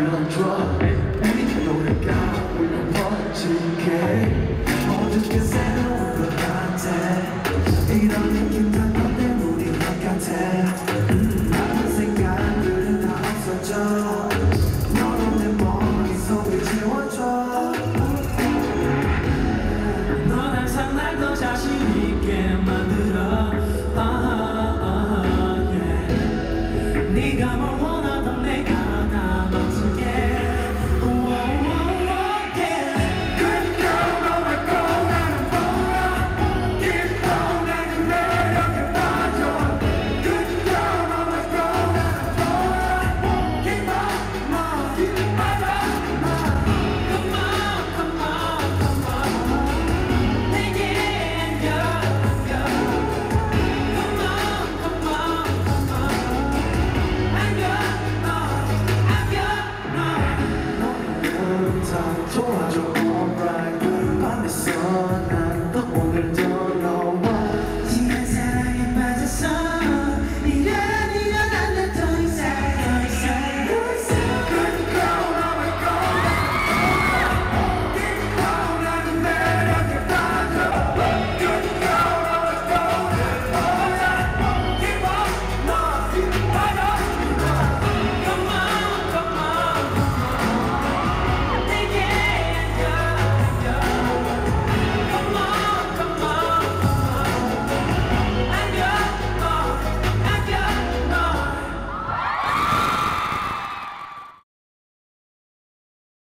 불러줘 우리가 노래 가불러 멋지게. 모든 게 새로운 것 같아. 이런 느낌 다 너네 우리 같아. 음, 나쁜 생각들은 다 없어져. 너는 내 머릿속에 지워줘. 넌 항상 날 더 자신 있게 만들어. 네가 뭘